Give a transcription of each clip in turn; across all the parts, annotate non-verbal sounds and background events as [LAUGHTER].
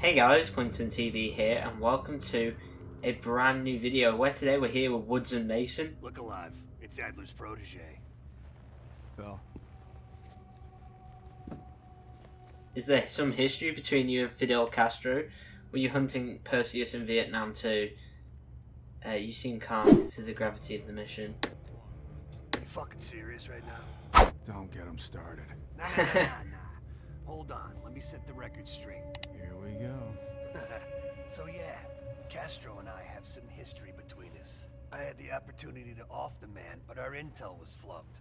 Hey guys, Quinnton TV here, and welcome to a brand new video where today we're here with Woods and Mason. Look alive. It's Adler's protege. Phil. Is there some history between you and Fidel Castro? Were you hunting Perseus in Vietnam too? Uh, you seem calm to the gravity of the mission. Are You fucking serious right now? Don't get him started. Nah, nah, nah, nah. Hold on. Let me set the record straight. Here we go. [LAUGHS] so yeah, Castro and I have some history between us. I had the opportunity to off the man, but our intel was flubbed.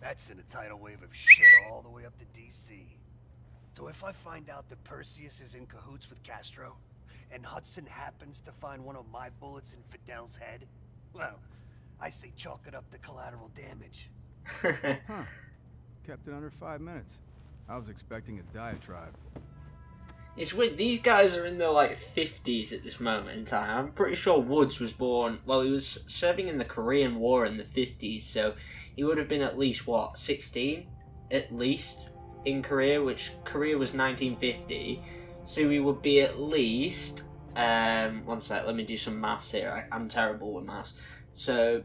That's in a tidal wave of shit all the way up to DC. So if I find out that Perseus is in cahoots with Castro, and Hudson happens to find one of my bullets in Fidel's head, well, I say chalk it up to collateral damage. [LAUGHS] Huh. Kept it under five minutes. I was expecting a diatribe. It's weird. These guys are in their like fifties at this moment in time. I'm pretty sure Woods was born. Well, he was serving in the Korean War in the fifties, so he would have been at least what sixteen, at least in Korea, which Korea was 1950. So he would be at least. Um, one sec. Let me do some maths here. I, I'm terrible with maths. So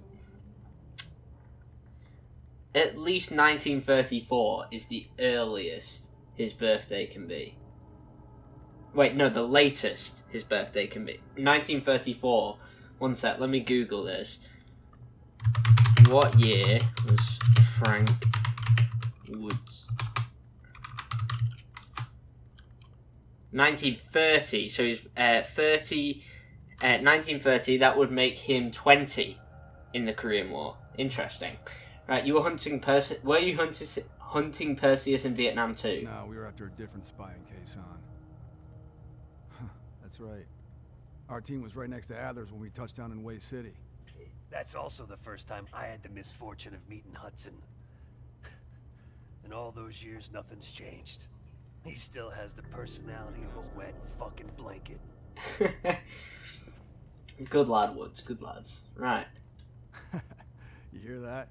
at least 1934 is the earliest his birthday can be. Wait, no, the latest his birthday can be. 1934. One sec, let me Google this. What year was Frank Woods? 1930. So he's uh, 30. Uh, 1930, that would make him 20 in the Korean War. Interesting. Right, you were hunting Perse- Were you hunting hunting Perseus in Vietnam too? No, we were after a different spying Khe Sanh. Huh, that's right. Our team was right next to Adler's when we touched down in Hue City. That's also the first time I had the misfortune of meeting Hudson. [LAUGHS] In all those years, nothing's changed. He still has the personality of a wet fucking blanket. [LAUGHS] good lad, Woods. Good lads. Right. [LAUGHS] You hear that?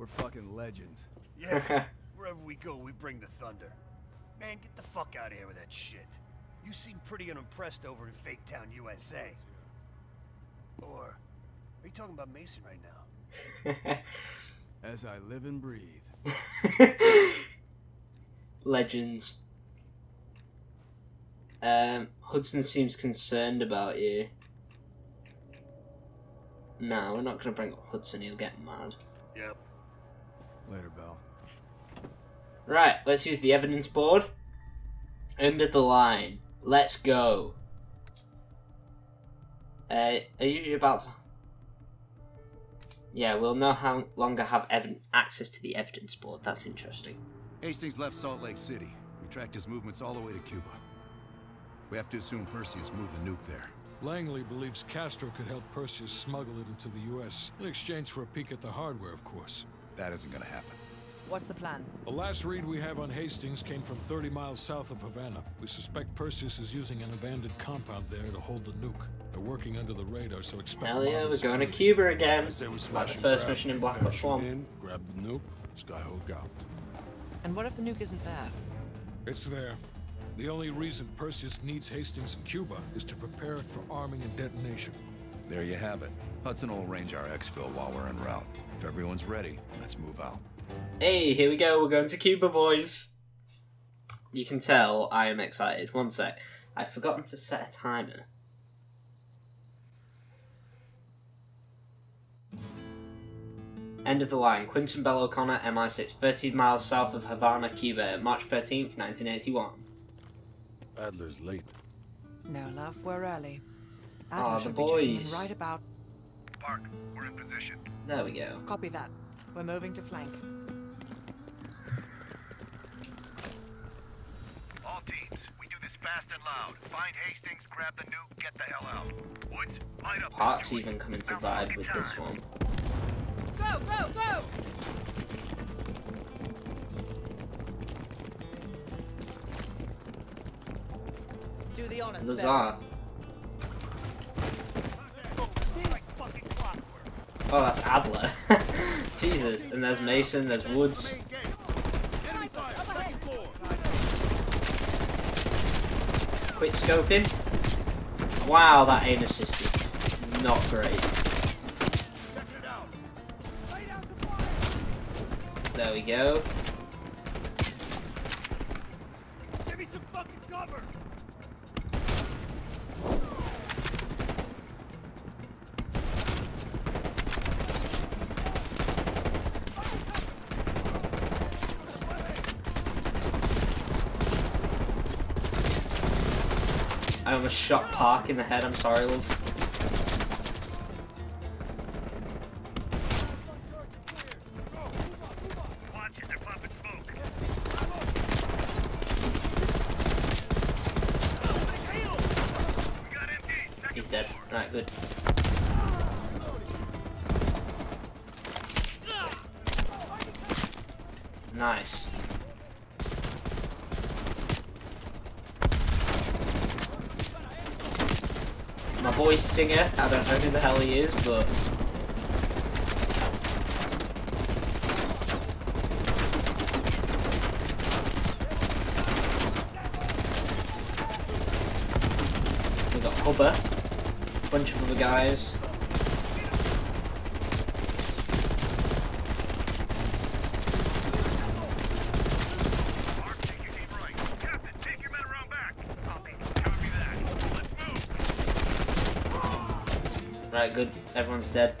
We're fucking legends. Yeah, [LAUGHS] wherever we go, we bring the thunder. Man, get the fuck out of here with that shit. You seem pretty unimpressed over in Fake Town, USA. Or, are you talking about Mason right now? [LAUGHS] As I live and breathe. [LAUGHS] Legends. Um, Hudson seems concerned about you. No, we're not gonna bring up Hudson. He'll get mad. Yep. Later, Bell. Right, let's use the evidence board. End of the line. Let's go. Uh, are you about to... Yeah, we'll no how longer have ev- access to the evidence board. That's interesting. Hastings left Salt Lake City. We tracked his movements all the way to Cuba. We have to assume Perseus moved the nuke there. Langley believes Castro could help Perseus smuggle it into the U.S. in exchange for a peek at the hardware, of course. That isn't gonna happen. What's the plan? The last read we have on Hastings came from 30 miles south of Havana. We suspect Perseus is using an abandoned compound there to hold the nuke. They're working under the radar, so expect Hell yeah, we're going to. Cuba again. I say we Like smash the first grab. mission in Black Ops 1. in, grab the nuke, skyhook out. And what if the nuke isn't there? It's there. The only reason Perseus needs Hastings in Cuba is to prepare it for arming and detonation. There you have it. Hudson will arrange our exfil while we're en route. If everyone's ready, let's move out. Hey, here we go. We're going to Cuba, boys. You can tell I am excited. One sec. I've forgotten to set a timer. End of the line. Quinton Bell O'Connor, MI6, 30 miles south of Havana, Cuba, March 13th, 1981. Adler's late. No, love, we're early. Ah, Adler the should be checking boys. right about. Park, we're in position. There we go. Copy that. We're moving to flank. All teams, we do this fast and loud. Find Hastings, grab the nuke, get the hell out. Woods, light up. Park's even coming to vibe with this one. Go, go, go! Do the honors. Bill. Lazar. Oh, that's Adler. [LAUGHS] Jesus. And there's Mason, there's Woods. quick scoping. Wow, that aim assist is not great. There we go. Shot Park in the head. I'm sorry, love. My boy Singer, I don't know who the hell he is, but we got Hubber, bunch of other guys. Mark, take your team right. Captain, take your men around back. Copy. Copy that. Let's move. Right, good. Everyone's dead.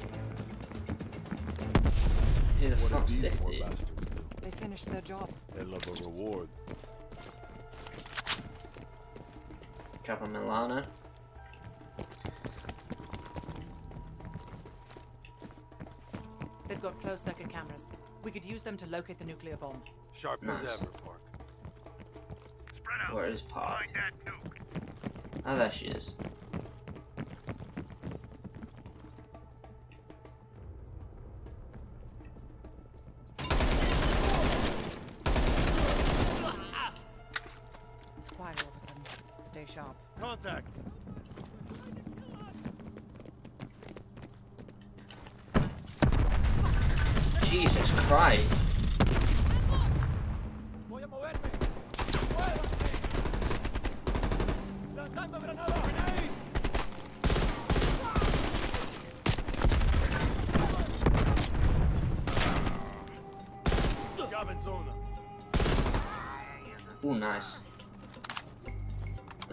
Who the What fuck's this dude? They finished their job. They love a reward. Capa Milano. They've got closed circuit cameras. We could use them to locate the nuclear bomb. Sharp Nice. as ever, Park. Spread out. Where is Park? Find that. Oh, there she is.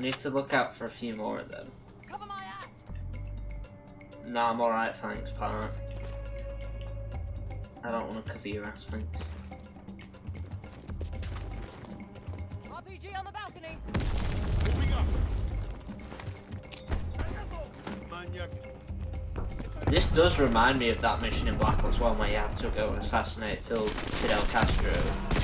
Need to look out for a few more of them. Cover my ass! Nah, I'm alright, thanks, Park. I don't want to cover your ass, thanks. RPG on the balcony! Moving up. This does remind me of that mission in Black Ops 1 where you have to go and assassinate Phil Fidel Castro.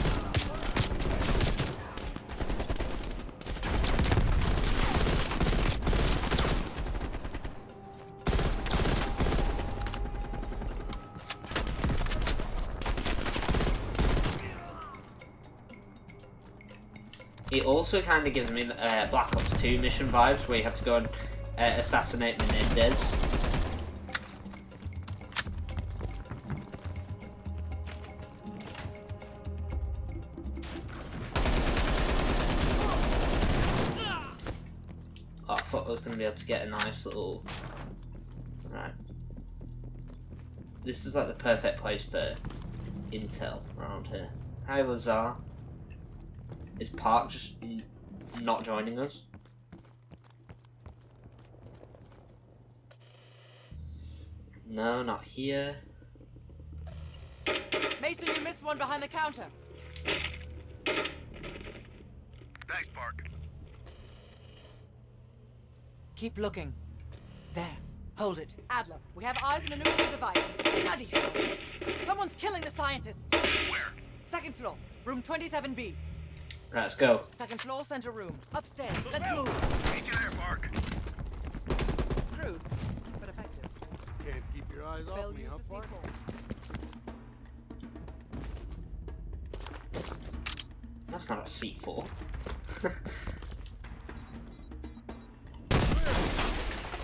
Also kind of gives me uh, Black Ops 2 mission vibes where you have to go and uh, assassinate Menendez. Oh, I thought I was going to be able to get a nice little... Right. This is like the perfect place for intel around here. Hi, Lazar. Is Park just not joining us? No, not here. Mason, you missed one behind the counter. Thanks, Park. Keep looking. There. Hold it. Adler, we have eyes on the nuclear device. Bloody hell. Someone's killing the scientists. Where? Second floor, room 27B. Right, let's go. Second floor, center room. Upstairs. Let's move. Meet you there, Park. Crude, but effective. Can't keep your eyes They'll off me, huh, the Park? That's not a C4. [LAUGHS]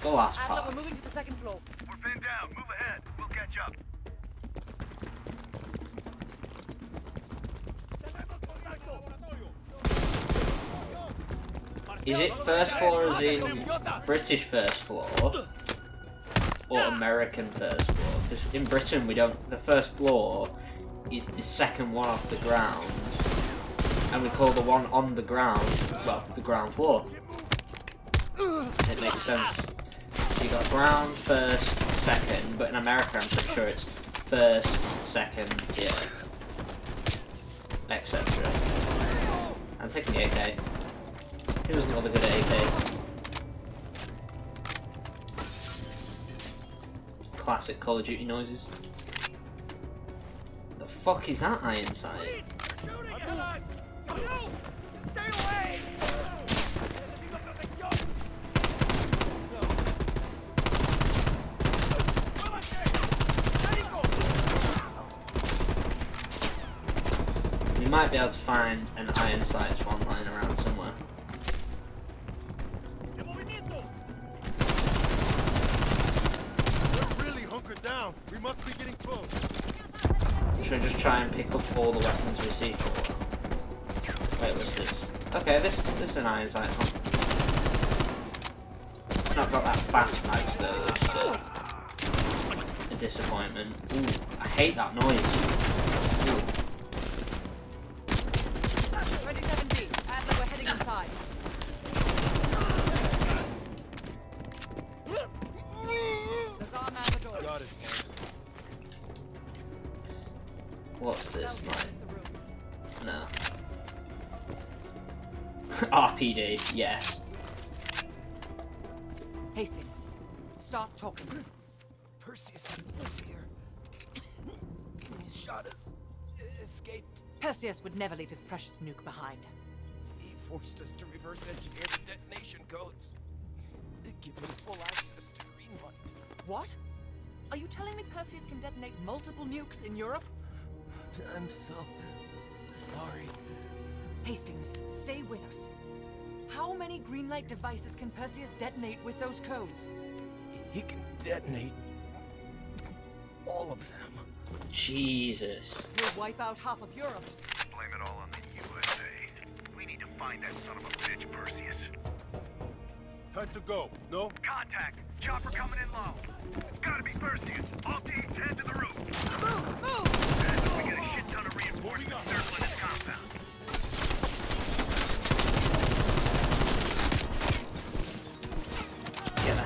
go last Adler, we're moving to the second floor. We're pinned down. Move ahead. We'll catch up. Is it first floor as in British first floor or American first floor? Because in Britain we don't. The first floor is the second one off the ground, and we call the one on the ground well the ground floor. It makes sense. So you got ground first, second, but in America I'm pretty sure it's first, second, yeah, etc. I'm taking the AK. Who doesn't bother good at AK? Classic Call of Duty noises. The fuck is that iron sight? We might be able to find an iron sights all the weapons we see? Wait, what's this? Okay, this this is an iron sight. It's not got that fast mags though. It's uh, a disappointment. Ooh, I hate that noise. Yes. Hastings, stop talking. Perseus was here. he shot us. Escaped. Perseus would never leave his precious nuke behind. He forced us to reverse engineer the detonation codes. Give me full access to Greenlight. What? Are you telling me Perseus can detonate multiple nukes in Europe? I'm so sorry. Hastings, stay with us. How many Greenlight devices can Perseus detonate with those codes? He can detonate all of them. Jesus. We'll wipe out half of Europe. Blame it all on the USA. We need to find that son of a bitch, Perseus. Time to go. No? Contact! Chopper coming in low. It's gotta be Perseus. All teams head to the roof. Move! Move! We get a shit ton of reinforcements circling his compound.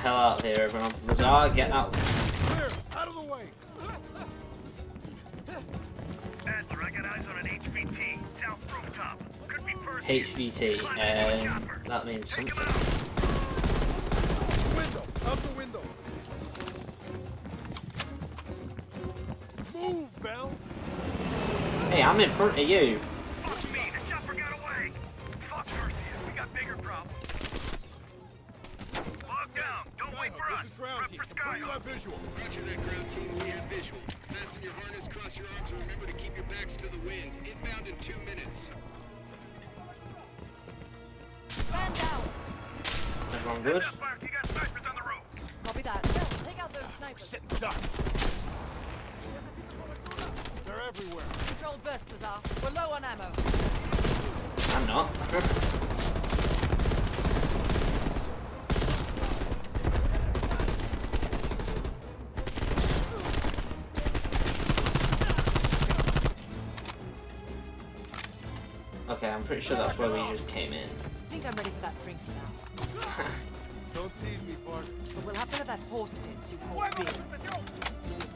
Hell out of here, everyone. Lazar, get out. Clear! Out of the way! HVT. Um, that means something. Window! Out the window! Move, Bell! Hey, I'm in front of you. Roger that ground team. We have visual. Fasten your harness, cross your arms, and remember to keep your backs to the wind. Inbound in two minutes. Stand down! Everyone good? Heads up, Bart, You got snipers on the roof. Copy that. Take out those snipers. Sitting ducks. They're everywhere. Control burst, Lazar. We're low on ammo. I'm not. [LAUGHS] I'm pretty sure that's where we just came in. I think I'm ready for that drink now. [LAUGHS] Don't tease me, Bart. But we'll have to let that horse piss you call beer.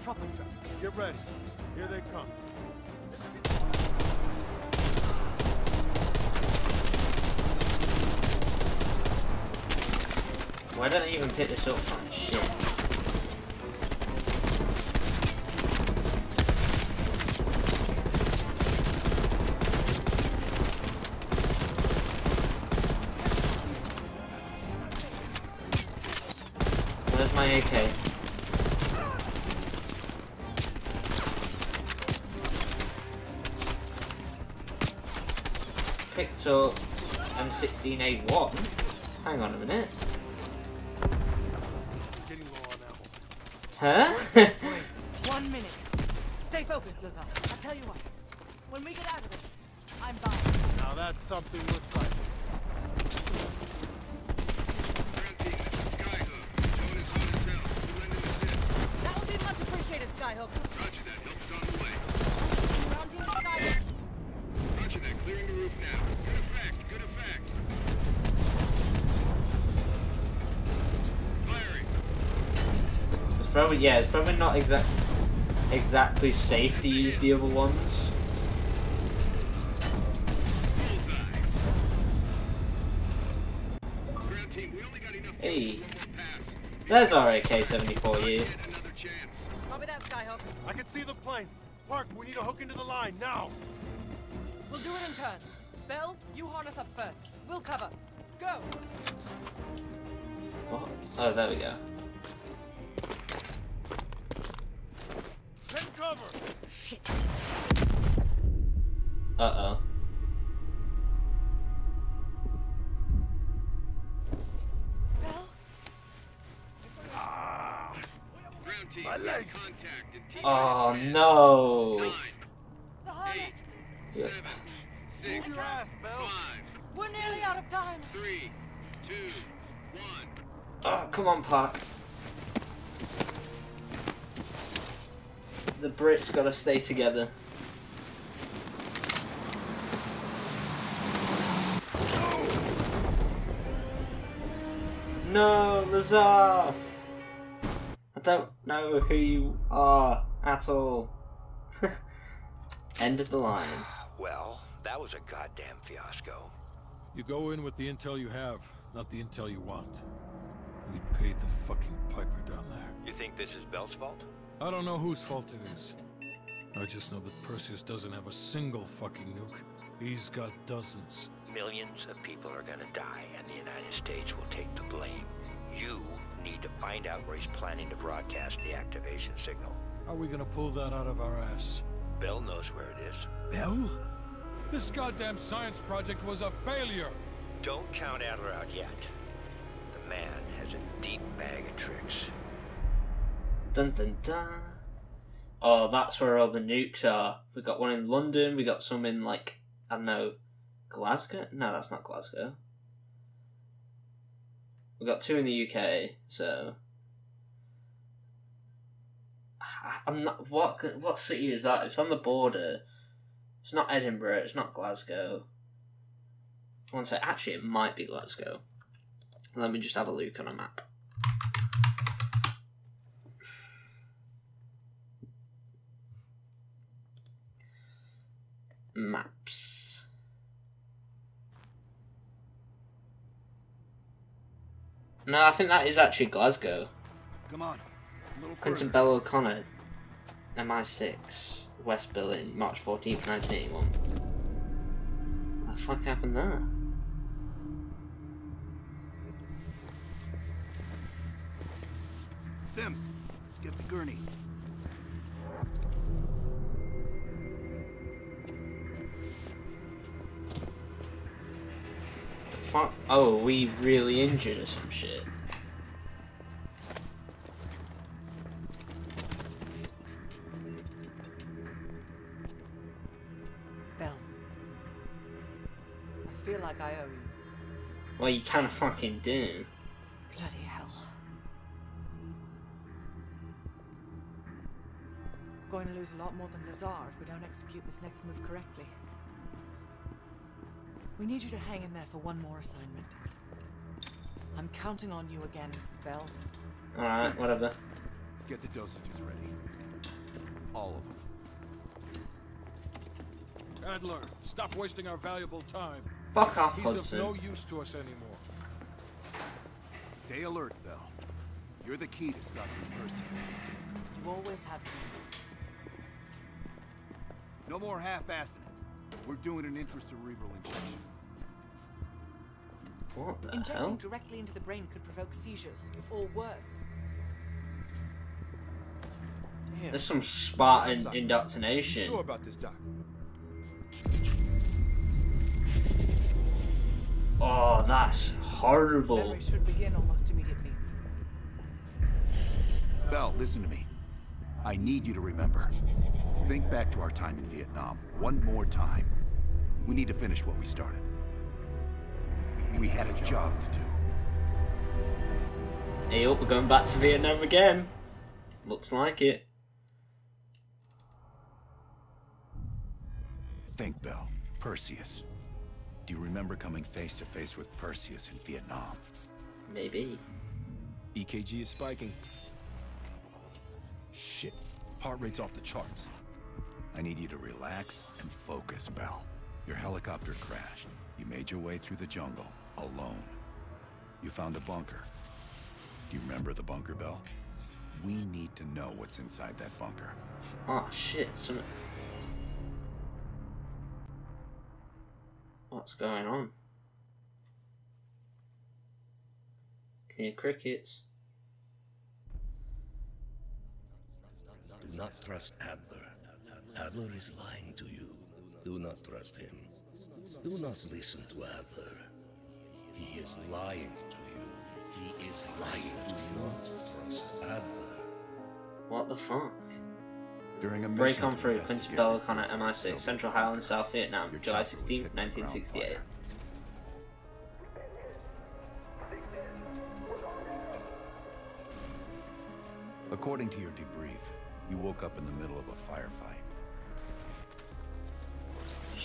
Proper drink. Get ready. Here they come. Why don't I even pick this up from shit? M16A1. Hang on a minute. Getting low on ammo. Huh? One minute. Stay focused, Lazar. I'll tell you what. When we get out of this, I'm buying. Now that's something worth fighting. Probably yeah, it's probably not exact exactly safe to use the other ones. Hey, there's our AK-74 here. Copy that, Skyhook. I can see the plane. Park, we need to hook into the line now. We'll do it in turns. Bell, you harness up first. We'll cover. Go. What? Oh, there we go. Shit. Uh oh. Bell. My legs. Oh no. The harness. Seven, six, Move your ass, Bell. five, We're nearly out of time. three, two, one. Oh, come on, Park. The Brits gotta stay together. No, Lazar! I don't know who you are at all. [LAUGHS] End of the line. Well, that was a goddamn fiasco. You go in with the intel you have, not the intel you want. We paid the fucking piper down there. You think this is Bell's fault? I don't know whose fault it is. I just know that Perseus doesn't have a single fucking nuke. He's got dozens. Millions of people are gonna die, and the United States will take the blame. You need to find out where he's planning to broadcast the activation signal. How are we gonna pull that out of our ass? Bell knows where it is. Bell? This goddamn science project was a failure! Don't count Adler out yet. The man has a deep bag of tricks. Dun dun dun. Oh, that's where all the nukes are. We got one in London. We got some in like I don't know, Glasgow. No, that's not Glasgow. We got two in the UK. So I'm not. What what city is that? It's on the border. It's not Edinburgh. It's not Glasgow. To say actually it might be Glasgow. Let me just have a look on a map. No, I think that is actually Glasgow. Come on. Quentin. Bell O'Connor, MI6, West Berlin, March 14th, 1981. What the fuck happened there? Sims, get the gurney. Fuck. Oh, are we really injured or some shit? Bell. I feel like I owe you. Well, you kind of fucking do. Bloody hell. Going to lose a lot more than Lazar if we don't execute this next move correctly. We need you to hang in there for one more assignment. I'm counting on you again, Bell. Alright, whatever. Get the dosages ready. All of them. Adler, stop wasting our valuable time. Fuck off, He's Hudson. of no use to us anymore. Stay alert, Bell. You're the key to stopping Perseus. You always have been. No more half-assing it. We're doing an intracerebral injection. What the Injecting hell? directly into the brain could provoke seizures, or worse. Damn. There's some Spartan Suck. indoctrination. Sure about this, Doc? Oh, that's horrible. Memory should begin almost immediately. Bell, listen to me. I need you to remember. Think back to our time in Vietnam one more time. We need to finish what we started. We had a job to do. Hey up, we're going back to Vietnam again. Looks like it. Think, Bell. Perseus. Do you remember coming face to face with Perseus in Vietnam? Maybe. EKG is spiking. shit. Heart rate's off the charts. I need you to relax and focus, Bell. Your helicopter crashed. You made your way through the jungle, alone. You found a bunker. Do you remember the bunker, Bell? We need to know what's inside that bunker. Oh shit, some... What's going on? Hear crickets. Do not trust Adler. Adler is lying to you. Do not trust him. Do not listen to Adler. He is lying to you. He is lying. Do not trust Adler. What the fuck? During a Break on through, Quentin investigate Bell the Connor roots of MI6, Soviet Central Highlands, South Vietnam, July chopper was 16, hit by ground 1968. According to your debrief, you woke up in the middle of a firefight.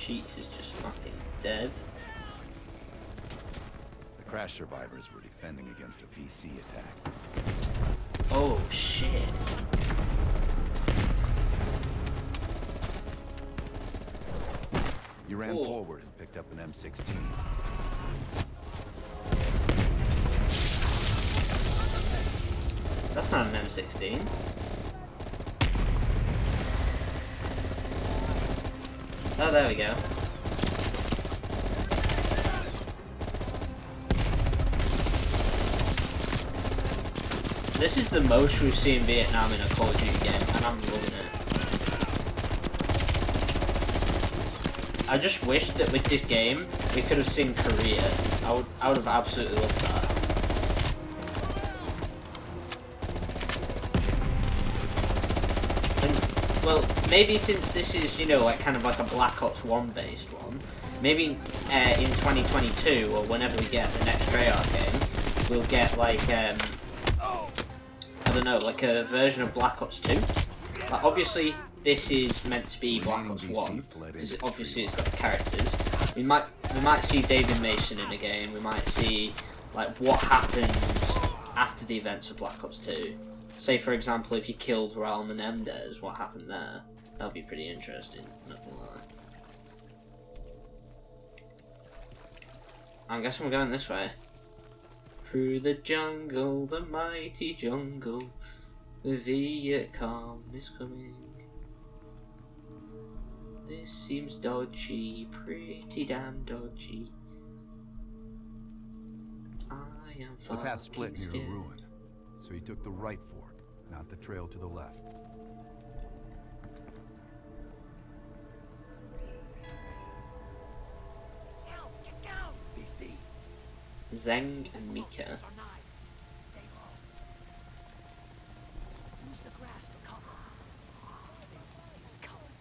Sheets is just fucking dead. The crash survivors were defending against a VC attack. Oh shit. You ran Oh. forward and picked up an M16. That's not an M16. Oh, there we go. This is the most we've seen Vietnam in a Call of Duty game, and I'm loving it. I just wish that with this game, we could have seen Korea. I would, I would have absolutely loved that. Well, maybe since this is, you know, like kind of like a Black Ops 1 based one, maybe uh, in 2022 or whenever we get the next Treyarch game, we'll get like, um, I don't know, like a version of Black Ops 2. Like, obviously, this is meant to be Black Ops 1, because obviously it's got the characters. We might, we might see David Mason in the game, we might see, like, what happens after the events of Black Ops 2. Say, for example, if you killed Raul Menendez, what happened there? That'd be pretty interesting, not gonna lie. I'm guessing we're going this way. Through the jungle, the mighty jungle, the Viet Cong is coming. This seems dodgy, pretty damn dodgy. I am The path split near a scared. ruin, so he took the right fork, not the trail to the left. VC. Zeng and Mika. Use the grass for cover. They won't see us coming.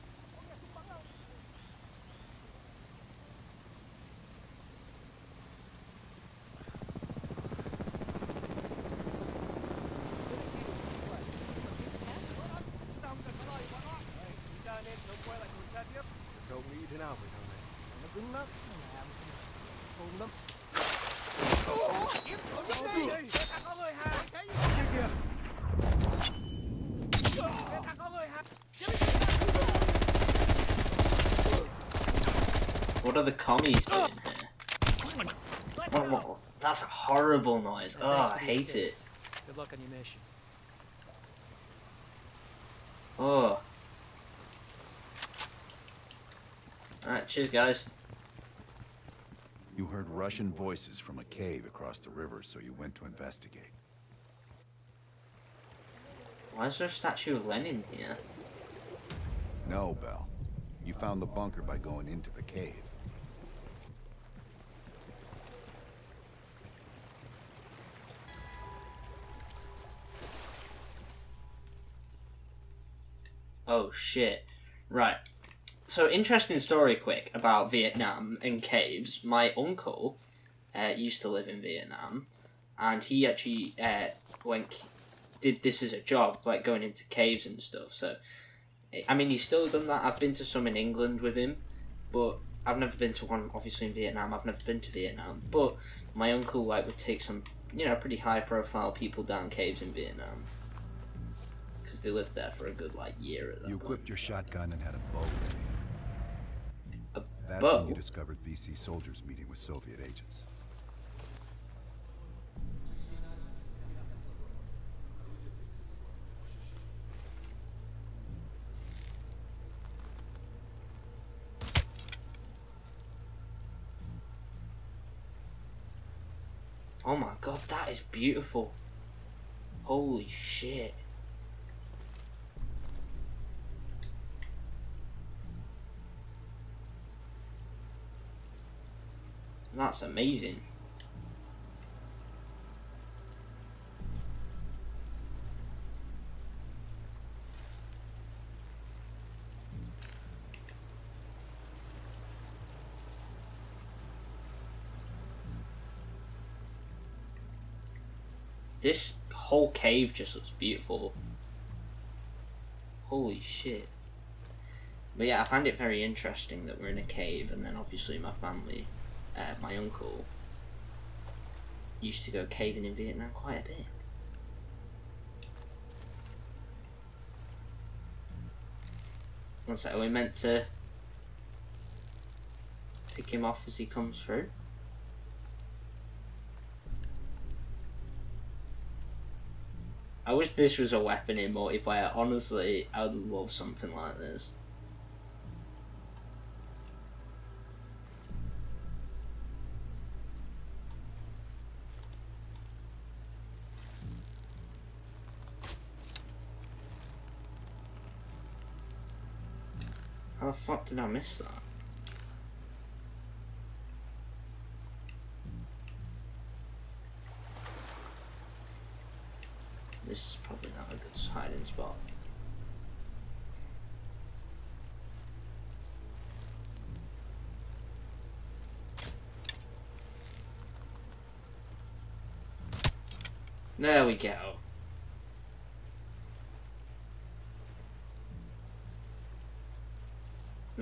What are the commies doing here? Whoa, That's a horrible noise. Oh, I hate it. Good luck on your mission. Oh. Alright, cheers, guys. You heard Russian voices from a cave across the river, so you went to investigate. Why is there a statue of Lenin here? No, Bell. You found the bunker by going into the cave. Oh shit. Right. So interesting story quick about Vietnam and caves. My uncle uh, used to live in Vietnam and he actually uh, went did this as a job, like going into caves and stuff. So I mean he's still done that. I've been to some in England with him, but I've never been to one obviously in Vietnam. I've never been to Vietnam. But my uncle like would take some you know, pretty high profile people down caves in Vietnam. Because they lived there for a good like year at that You point. equipped your shotgun and had a bow That's when you discovered VC soldiers meeting with Soviet agents. Oh my god, that is beautiful. Holy shit. That's amazing. This whole cave just looks beautiful. Holy shit. But yeah, I find it very interesting that we're in a cave, and then obviously my family, uh, my uncle, used to go caving in Vietnam quite a bit. One sec, are we meant to pick him off as he comes through? I wish this was a weapon in multiplayer. Honestly, I would love something like this. The fuck did I miss that? This is probably not a good hiding spot. There we go.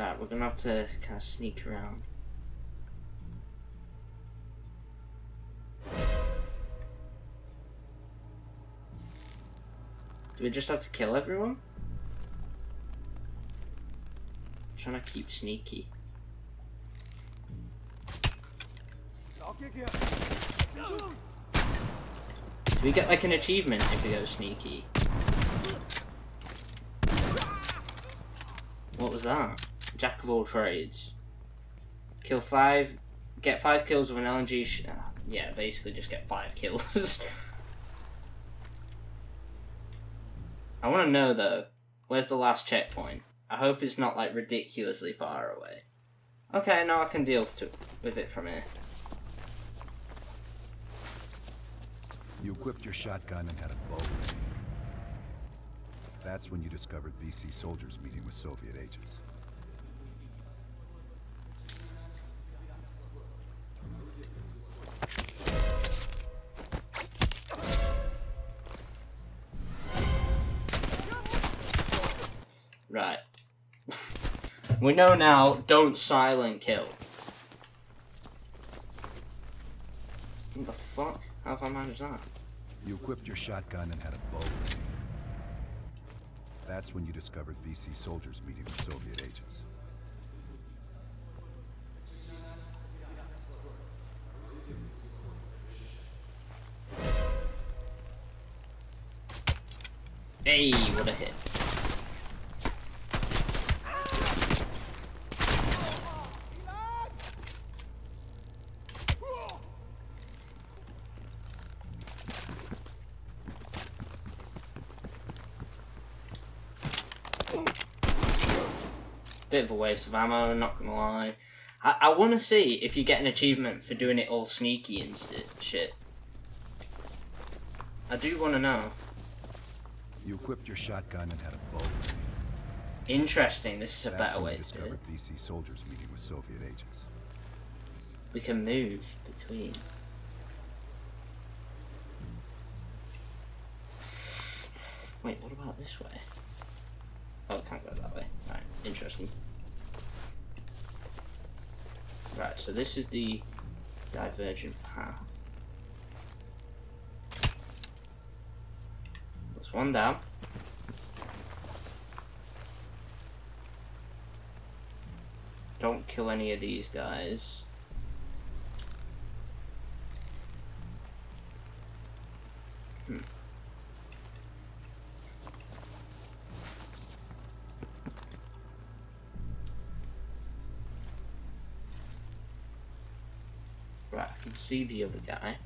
Right, we're gonna have to kind of sneak around. Do we just have to kill everyone? I'm trying to keep sneaky. Do we get like an achievement if we go sneaky? What was that? Jack of all trades. Kill five, get five kills with an LMG. Uh, yeah, basically just get five kills. [LAUGHS] I want to know though, where's the last checkpoint? I hope it's not like ridiculously far away. Okay, now I can deal to, with it from here. You equipped your shotgun and had a bow. That's when you discovered VC soldiers meeting with Soviet agents. We know now, don't silent kill. What the fuck? How have I managed that? You equipped your shotgun and had a bow. That's when you discovered VC soldiers meeting with Soviet agents. Hey, what a hit. Bit of a waste of ammo, not gonna lie. I, I want to see if you get an achievement for doing it all sneaky and shit. I do want to know. You equipped your shotgun and had a bow. Interesting, this is a That's better way to do it. VC soldiers meeting with Soviet agents. We can move between. Wait, what about this way? Oh, it can't go that way. Right, interesting. Right, so this is the divergent path. That's one down. Don't kill any of these guys. See the other guy.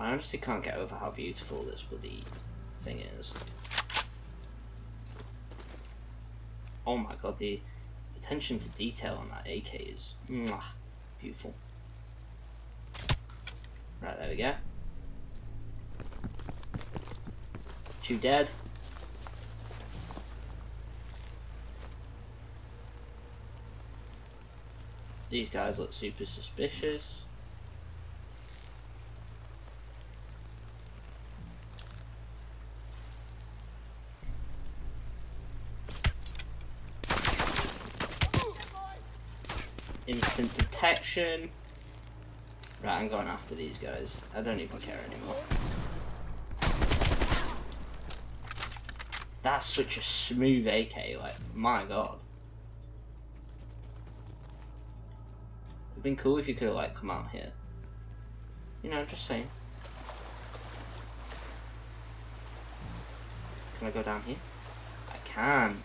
I honestly can't get over how beautiful this bloody thing is. Oh my god, the attention to detail on that AK is mwah, beautiful. Right, there we go. Two dead. These guys look super suspicious. Instant detection. Right, I'm going after these guys. I don't even care anymore. That's such a smooth AK, like, my god. It'd been cool if you could have, like, come out here. You know, just saying. Can I go down here? I can.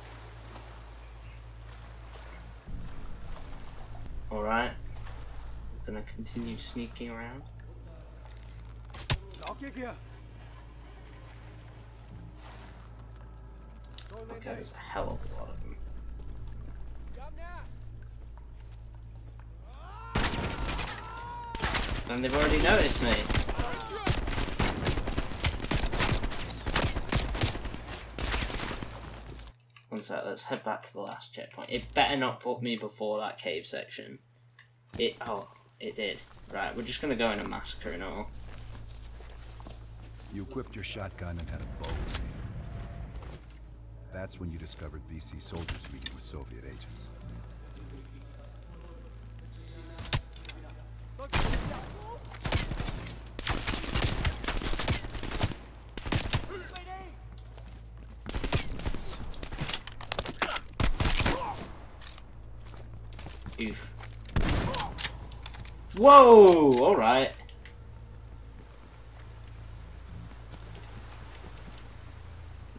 Alright. Gonna continue sneaking around. Okay, there's a hell of a lot of them. And they've already noticed me. One sec, let's head back to the last checkpoint. It better not put me before that cave section. It, oh, it did. Right, we're just gonna go in a massacre and all. You equipped your shotgun and had a bow. That's when you discovered VC soldiers meeting with Soviet agents. Whoa! Alright.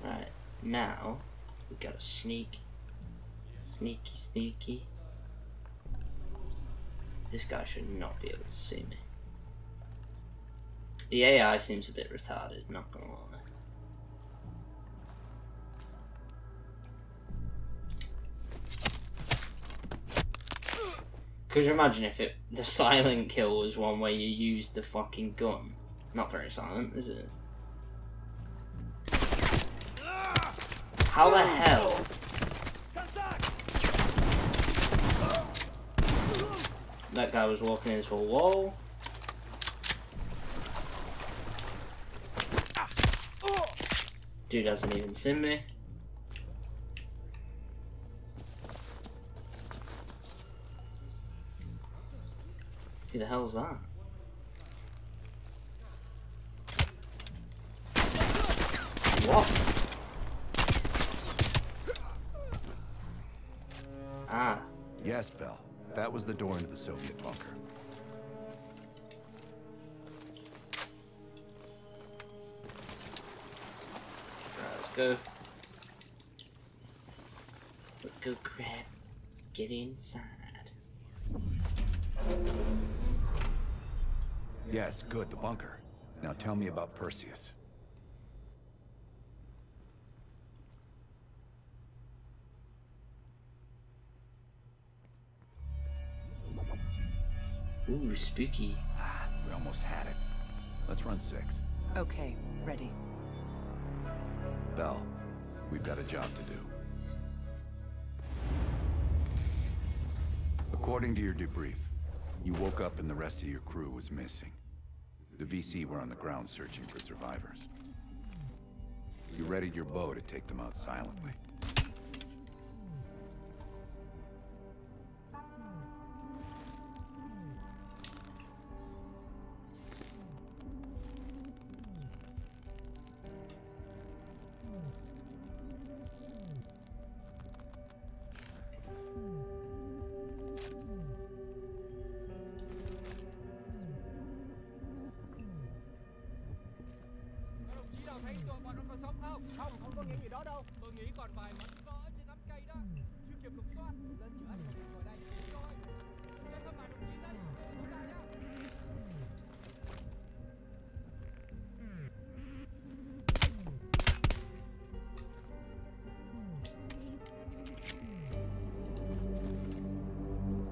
Right, now we gotta sneak. Sneaky, sneaky. This guy should not be able to see me. The AI seems a bit retarded, not gonna lie. Could you imagine if it the silent kill was one where you used the fucking gun? Not very silent, is it? How the hell? That guy was walking into a wall. Dude hasn't even seen me. Who the hell's that? What? Ah. Yes, Bell. That was the door into the Soviet bunker. Right, let's go. Let's go grab. Get inside. Yes, good, the bunker. Now tell me about Perseus. Ooh, spooky. Ah, we almost had it. Let's run six. Okay, ready. Bell, we've got a job to do. According to your debrief, you woke up and the rest of your crew was missing. The VC were on the ground searching for survivors. You readied your bow to take them out silently. Không, không, không có nghĩa gì đó đâu. Tôi nghĩ còn vài mảnh vỡ trên nắm cây đó. Chưa kịp lục soát. Lên chữa mình ngồi đây. Rồi. Lên thăm mày đồng chí đây. Tôi đây á.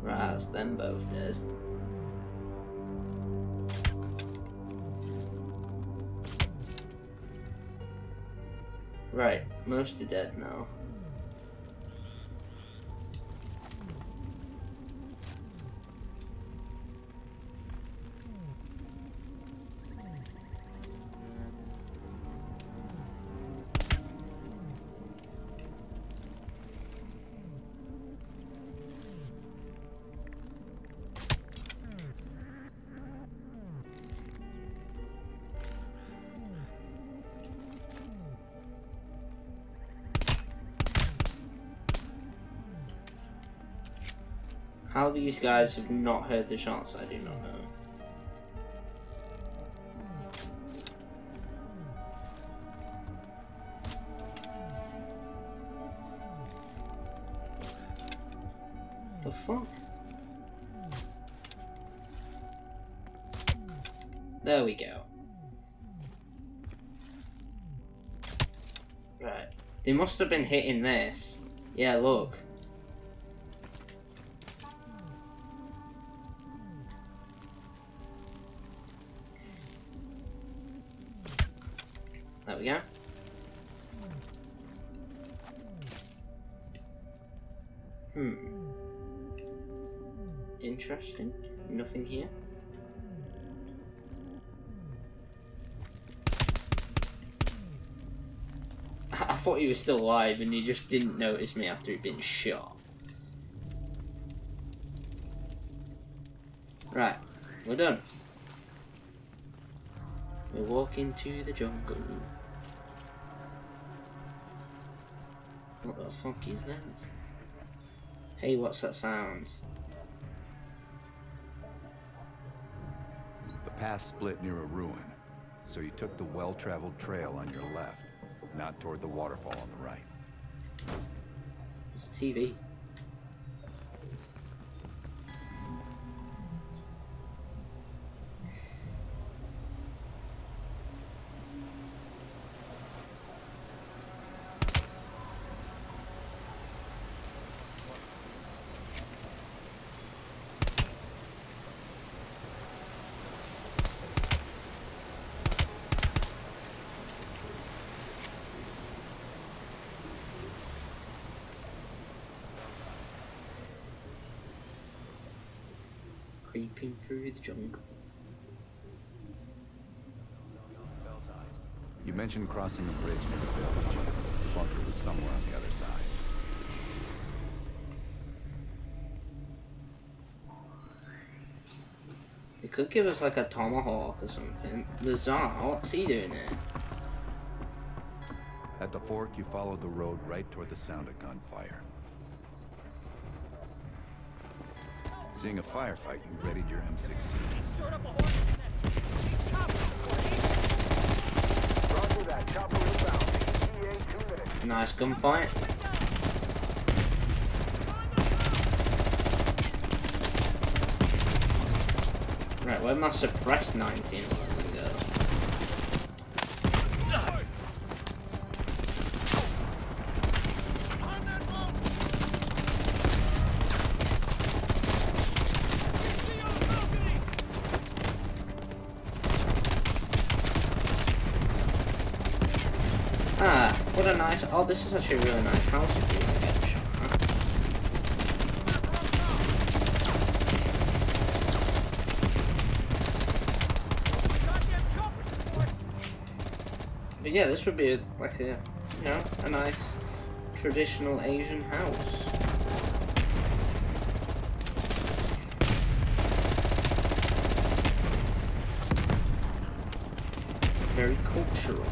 Right, them both dead. Right, most are dead now. These guys have not heard the shots, I do not know. The fuck? There we go. Right. They must have been hitting this. Yeah, look. We go. Hmm. Interesting. Nothing here. [LAUGHS] I thought he was still alive and he just didn't notice me after he'd been shot. Right, we're done. We're walking to the jungle. What the fuck is that? Hey, what's that sound? The path split near a ruin, so you took the well-traveled trail on your left, not toward the waterfall on the right. It's a TV. Creeping through the jungle. You mentioned crossing a bridge near the village. The bunker was somewhere on the other side. It could give us like a tomahawk or something. The Tsar, what's he doing there? At the fork, you followed the road right toward the sound of gunfire. Seeing a firefight, you readied your M16. Stirred up a hornet's nest. Chopper, Roger that. Chopper inbound. ETA two minutes. Nice gunfight. Right, where my suppressed 19 one this is actually a really nice house if you want to get shot. But yeah, this would be like a, you know, a nice traditional Asian house. Very cultural,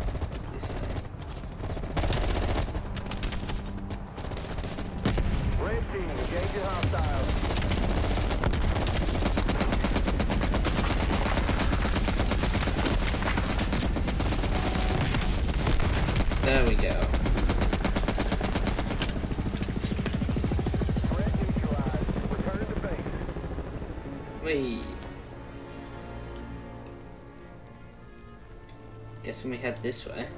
head this way.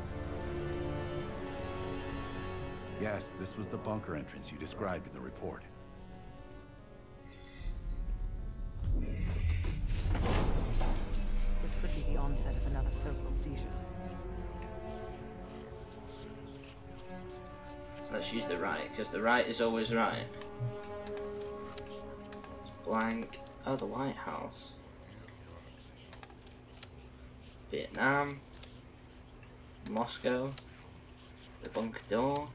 Yes, this was the bunker entrance you described in the report. This could be the onset of another focal seizure. Let's use the right, because the right is always right. Blank. Oh, the White House. Vietnam. Moscow. The bunker door.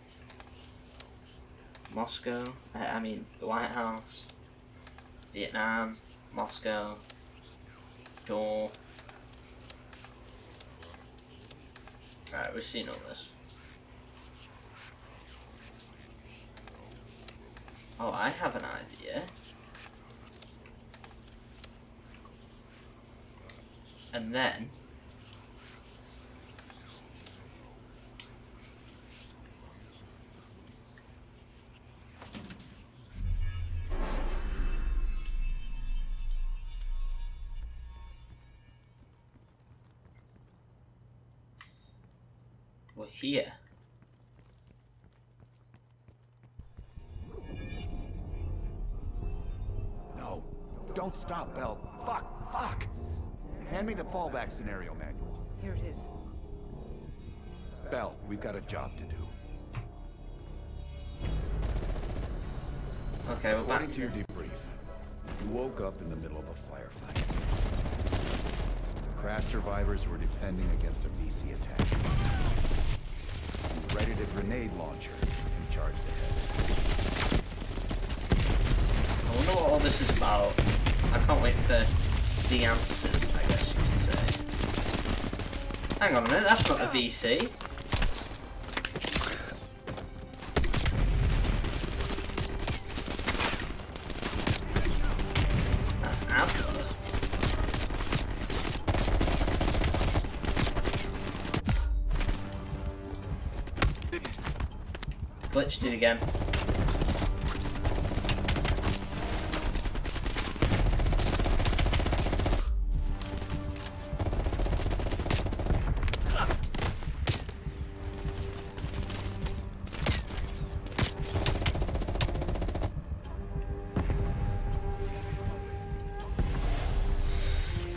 Moscow. I mean, the White House. Vietnam. Moscow. Door. Alright, we've seen all this. Oh, I have an idea. And then... here. No. Don't stop, Bell. Fuck, fuck! Hand me the fallback scenario manual. Here it is. Bell, we've got a job to do. Okay, we're back According to to your debrief, you woke up in the middle of a firefight. The crash survivors were defending against a VC attack. Readied a grenade launcher and charged ahead. I wonder what all this is about. I can't wait for the answers, I guess you could say. Hang on a minute, that's not a VC. Glitched it again.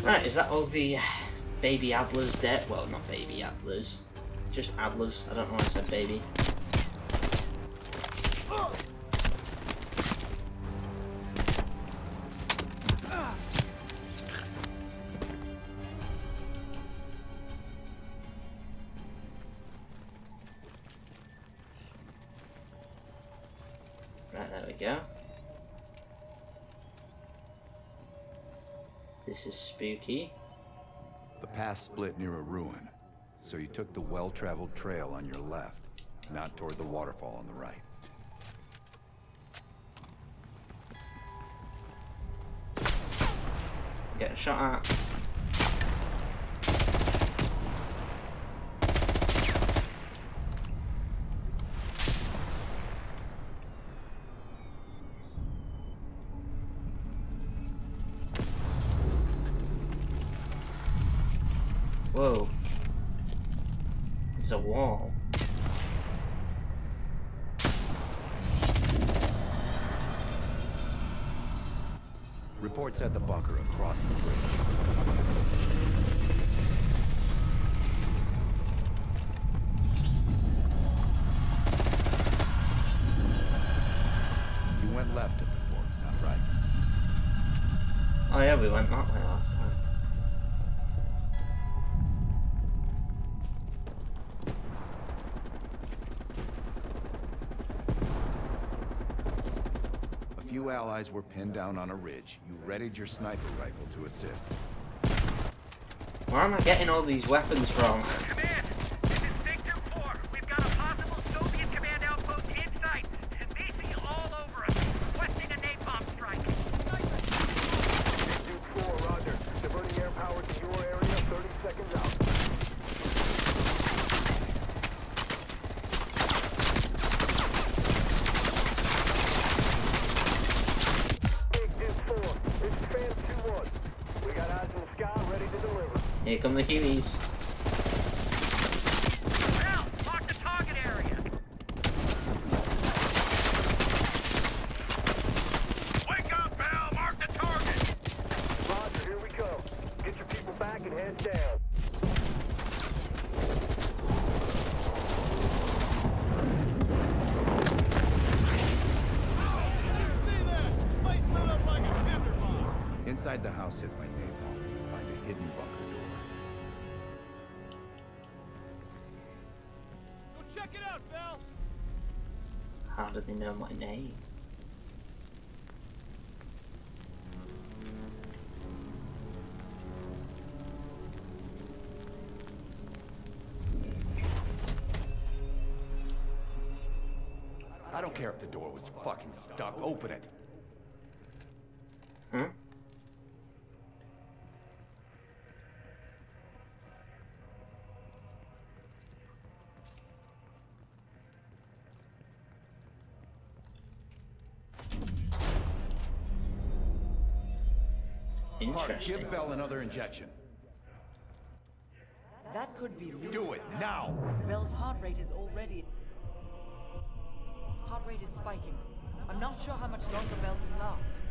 Right, is that all the baby Adlers dead? Well, not baby Adlers. Just Adlers. I don't know why I said baby. This is spooky. The path split near a ruin, so you took the well-traveled trail on your left, not toward the waterfall on the right. Getting shot at. Whoa. There's a wall. Reports at the bunker across the bridge. Allies were pinned down on a ridge. You readied your sniper rifle to assist. Where am I getting all these weapons from? Command, do they know my name? I don't care if the door was fucking stuck. Open it. Interesting. give Bell another injection. That could be real. Do it now. Bell's heart rate is already... Heart rate is spiking. I'm not sure how much longer Bell can last.